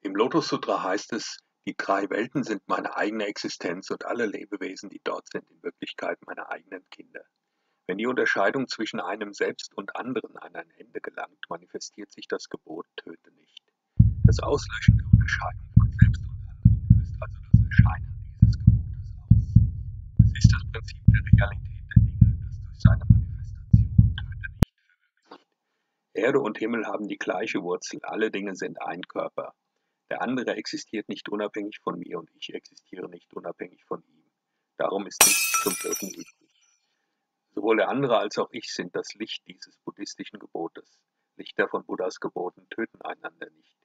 Im Lotus-Sutra heißt es, die drei Welten sind meine eigene Existenz und alle Lebewesen, die dort sind, in Wirklichkeit meine eigenen Kinder. Wenn die Unterscheidung zwischen einem selbst und anderen an ein Ende gelangt, manifestiert sich das Gebot, töte nicht. Das Auslöschen der Unterscheidung von selbst und anderen löst also das Erscheinen dieses Gebotes aus. Es ist das Prinzip der Realität der Dinge, das durch seine Manifestation töte nicht verwirklicht. Erde und Himmel haben die gleiche Wurzel, alle Dinge sind ein Körper. Der andere existiert nicht unabhängig von mir und ich existiere nicht unabhängig von ihm. Darum ist nichts zum Töten übrig. Sowohl der andere als auch ich sind das Licht dieses buddhistischen Gebotes. Lichter von Buddhas Geboten töten einander nicht.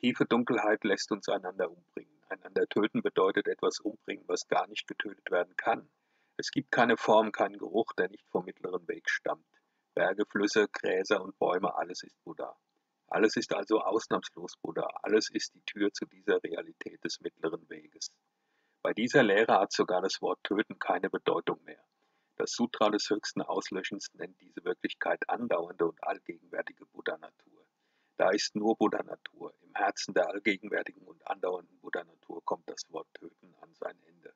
Tiefe Dunkelheit lässt uns einander umbringen. Einander töten bedeutet etwas umbringen, was gar nicht getötet werden kann. Es gibt keine Form, keinen Geruch, der nicht vom mittleren Weg stammt. Berge, Flüsse, Gräser und Bäume, alles ist Buddha. Alles ist also ausnahmslos Buddha, alles ist die Tür zu dieser Realität des mittleren Weges. Bei dieser Lehre hat sogar das Wort töten keine Bedeutung mehr. Das Sutra des höchsten Auslöschens nennt diese Wirklichkeit andauernde und allgegenwärtige Buddha-Natur. Da ist nur Buddha-Natur. Im Herzen der allgegenwärtigen und andauernden Buddha-Natur kommt das Wort töten an sein Ende.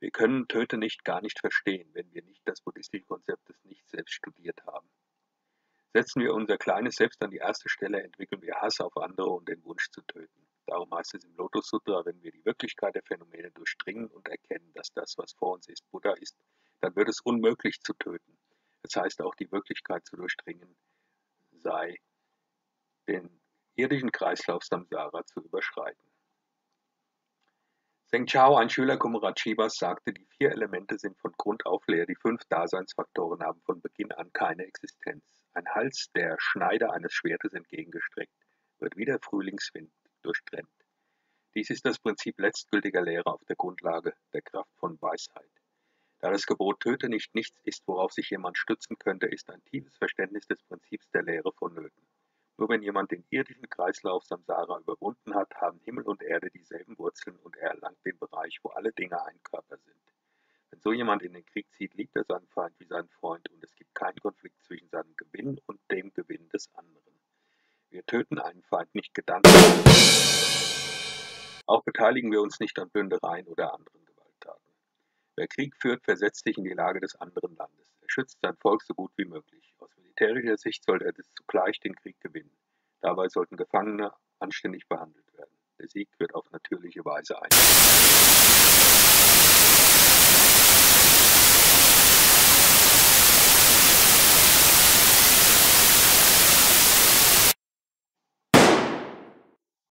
Wir können Töte nicht gar nicht verstehen, wenn wir nicht das buddhistische Konzept des Nichts selbst studiert haben. Setzen wir unser kleines Selbst an die erste Stelle, entwickeln wir Hass auf andere und den Wunsch zu töten. Darum heißt es im Lotus Sutra, wenn wir die Wirklichkeit der Phänomene durchdringen und erkennen, dass das, was vor uns ist, Buddha ist, dann wird es unmöglich zu töten. Das heißt auch die Wirklichkeit zu durchdringen sei, den irdischen Kreislauf Samsara zu überschreiten. Seng Chao, ein Schüler Kumurachibas, sagte, die vier Elemente sind von Grund auf leer, die fünf Daseinsfaktoren haben von Beginn an keine Existenz. Ein Hals, der Schneider eines Schwertes entgegengestreckt, wird wie der Frühlingswind durchtrennt. Dies ist das Prinzip letztgültiger Lehre auf der Grundlage der Kraft von Weisheit. Da das Gebot Töte nicht nichts ist, worauf sich jemand stützen könnte, ist ein tiefes Verständnis des Prinzips der Lehre vonnöten. Nur wenn jemand den irdischen Kreislauf Samsara überwunden hat, haben Himmel und Erde dieselben Wurzeln und er erlangt den Bereich, wo alle Dinge ein Körper sind. Wenn so jemand in den Krieg zieht, liebt er seinen Feind wie seinen Freund und es gibt keinen Konflikt zwischen seinem Gewinn und dem Gewinn des anderen. Wir töten einen Feind nicht gedanklich. Auch beteiligen wir uns nicht an Plündereien oder anderen Gewalttaten. Wer Krieg führt, versetzt sich in die Lage des anderen Landes. Er schützt sein Volk so gut wie möglich. Aus militärischer Sicht sollte er zugleich den Krieg gewinnen. Dabei sollten Gefangene anständig behandelt werden. Der Sieg wird auf natürliche Weise eingeführt.